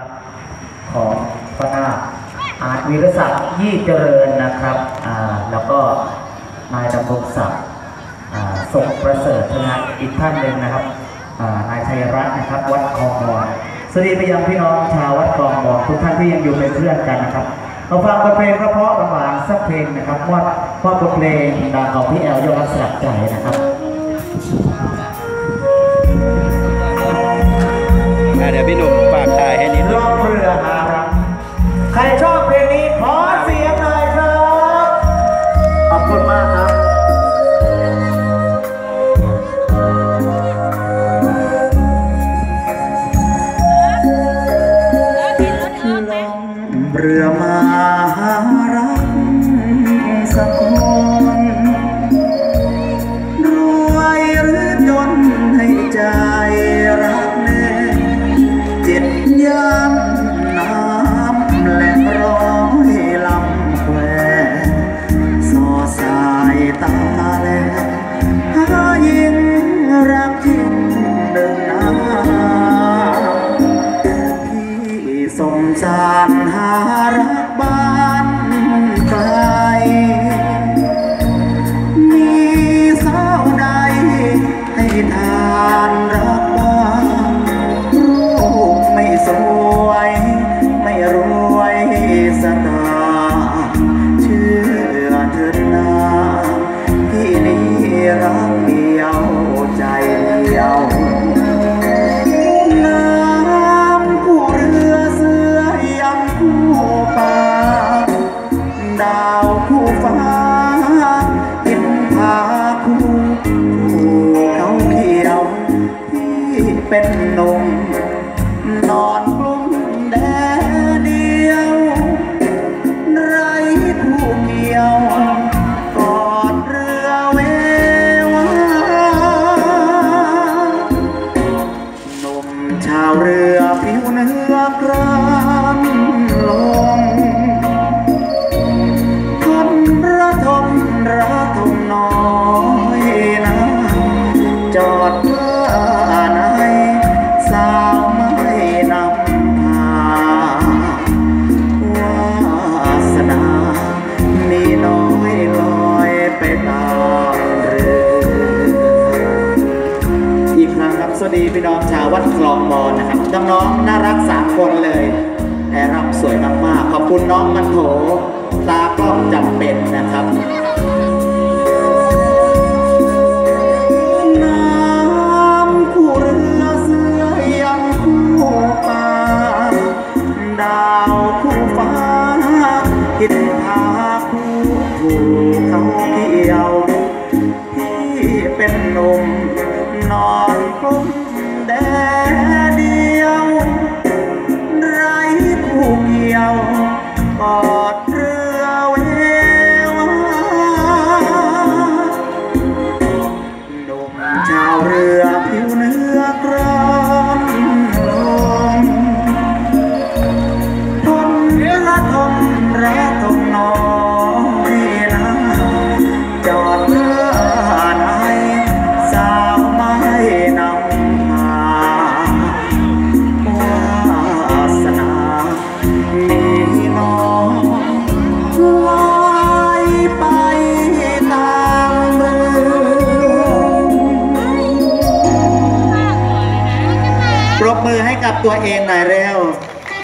ครับ ของพระนาคอาจวีรศักดิ์ยี่เจริญนะครับอ่าแล้วก็นายดำรงศักดิ์อ่าสงประเสริฐนะอีกท่านหนึ่งนะครับอ่านายชัยรัตน์นะครับวัดคลองบอนสวัสดีไปยังพี่น้องชาววัดคลองบอนทุกท่านที่ยังอยู่เป็นเพื่อนกันนะครับเราฟังบทเพลงเพราะๆหวานสักเพลงนะครับมอดมอดบทเพลงดังของพี่แอลยอดรักสลักใจนะครับอะเดี๋ยวพี่หนุ่ม เรือมาหารักสักคนรวยหรือจนให้ใจรักแน่เจ็ดยามน้ำและร้อยลำแควสอสายตาแลหา สารหารัก เป็นหนุ่มนอนกลุ้มแดดเดียว ไรผู้เกี่ยวกอดเรือเววาหนุ่มชาวเรือผิวเนื้อกรามลงคนระทมระทมน้อยนะจอด วัสดีพี่น้องชาววัดคลองบอนนะครับน้องๆน่ารักสามคนเลยแต่รำสวยมากๆ ขอบคุณน้องมันโถตากล้องจำเป็นนะครับน้ำคู่เรือเสือยังคู่ป่าดาวคู่ฟ้าคิดพาคู่ถูกเขาเกี่ยว ที่เป็นนมนอนกลุ้ม แดด องปรบมือให้กับตัวเองหน่อยเร็ว